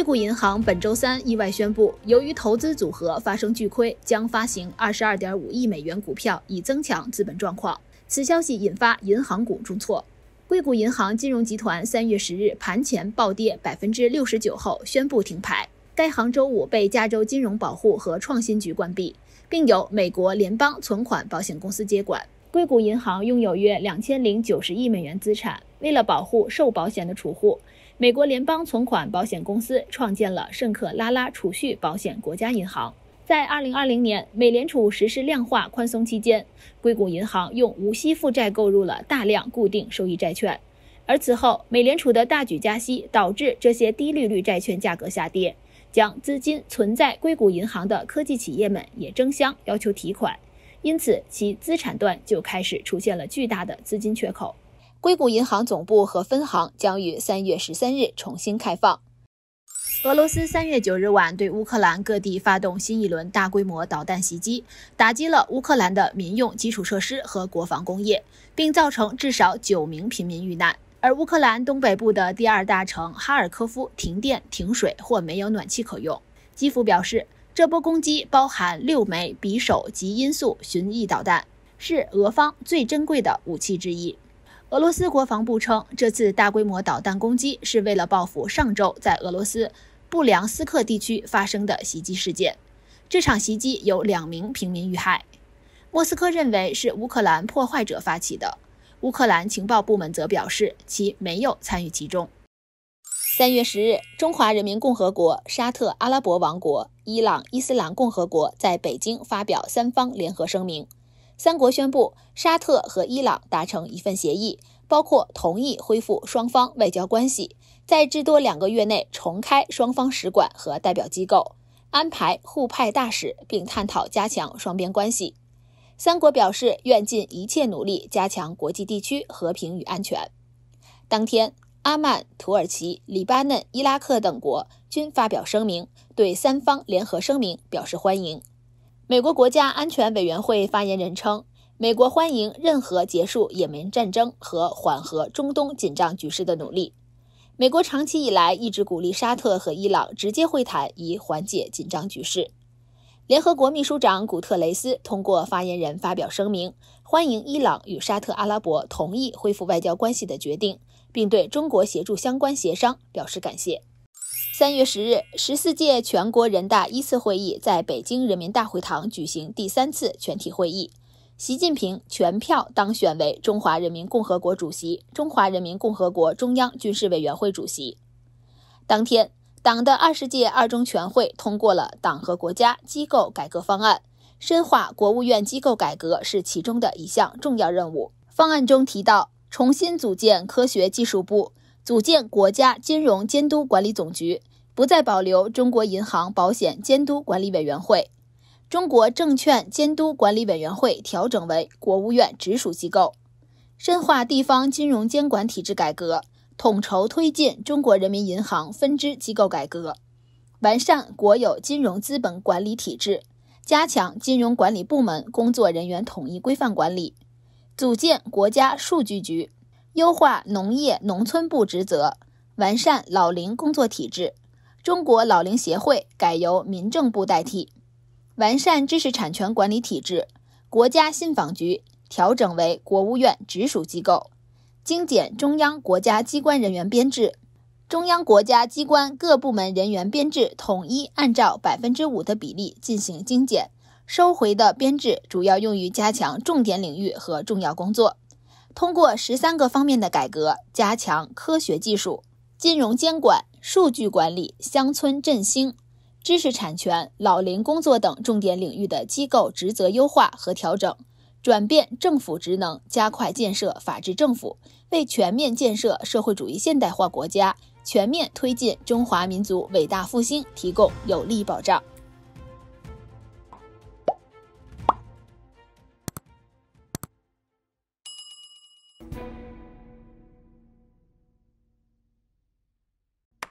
硅谷银行本周三意外宣布，由于投资组合发生巨亏，将发行二十二点五亿美元股票以增强资本状况。此消息引发银行股重挫。硅谷银行金融集团三月十日盘前暴跌百分之六十九后宣布停牌。该行周五被加州金融保护和创新局关闭，并由美国联邦存款保险公司接管。硅谷银行拥有约两千零九十亿美元资产。为了保护受保险的储户。美国联邦存款保险公司创建了圣克拉拉储蓄保险国家银行。在2020年美联储实施量化宽松期间，硅谷银行用无息负债购入了大量固定收益债券，而此后美联储的大举加息导致这些低利率债券价格下跌，将资金存在硅谷银行的科技企业们也争相要求提款，因此其资产端就开始出现了巨大的资金缺口。硅谷银行总部和分行将于三月十三日重新开放。俄罗斯三月九日晚对乌克兰各地发动新一轮大规模导弹袭击，打击了乌克兰的民用基础设施和国防工业，并造成至少九名平民遇难。而乌克兰东北部的第二大城哈尔科夫停电、停水或没有暖气可用。基辅表示，这波攻击包含六枚匕首及音速巡弋导弹，是俄方最珍贵的武器之一。俄罗斯国防部称，这次大规模导弹攻击是为了报复上周在俄罗斯布良斯克地区发生的袭击事件。这场袭击有两名平民遇害。莫斯科认为是乌克兰破坏者发起的，乌克兰情报部门则表示其没有参与其中。三月十日，中华人民共和国、沙特阿拉伯王国、伊朗伊斯兰共和国在北京发表三方联合声明。三国宣布，沙特和伊朗达成一份协议，包括同意恢复双方外交关系，在至多两个月内重开双方使馆和代表机构，安排互派大使，并探讨加强双边关系。三国表示愿尽一切努力加强国际地区和平与安全。当天，阿曼、土耳其、黎巴嫩、伊拉克等国均发表声明，对三方联合声明表示欢迎。美国国家安全委员会发言人称，美国欢迎任何结束也门战争和缓和中东紧张局势的努力。美国长期以来一直鼓励沙特和伊朗直接会谈，以缓解紧张局势。联合国秘书长古特雷斯通过发言人发表声明，欢迎伊朗与沙特阿拉伯同意恢复外交关系的决定，并对中国协助相关协商表示感谢。三月十日，十四届全国人大一次会议在北京人民大会堂举行第三次全体会议，习近平全票当选为中华人民共和国主席、中华人民共和国中央军事委员会主席。当天，党的二十届二中全会通过了党和国家机构改革方案，深化国务院机构改革是其中的一项重要任务。方案中提到，重新组建科学技术部，组建国家金融监督管理总局。不再保留中国银行保险监督管理委员会，中国证券监督管理委员会调整为国务院直属机构，深化地方金融监管体制改革，统筹推进中国人民银行分支机构改革，完善国有金融资本管理体制，加强金融管理部门工作人员统一规范管理，组建国家数据局，优化农业农村部职责，完善老龄工作体制。中国老龄协会改由民政部代替，完善知识产权管理体制。国家信访局调整为国务院直属机构，精简中央国家机关人员编制。中央国家机关各部门人员编制统一按照百分之五的比例进行精简，收回的编制主要用于加强重点领域和重要工作。通过十三个方面的改革，加强科学技术、金融监管。数据管理、乡村振兴、知识产权、老龄工作等重点领域的机构职责优化和调整，转变政府职能，加快建设法治政府，为全面建设社会主义现代化国家、全面推进中华民族伟大复兴提供有力保障。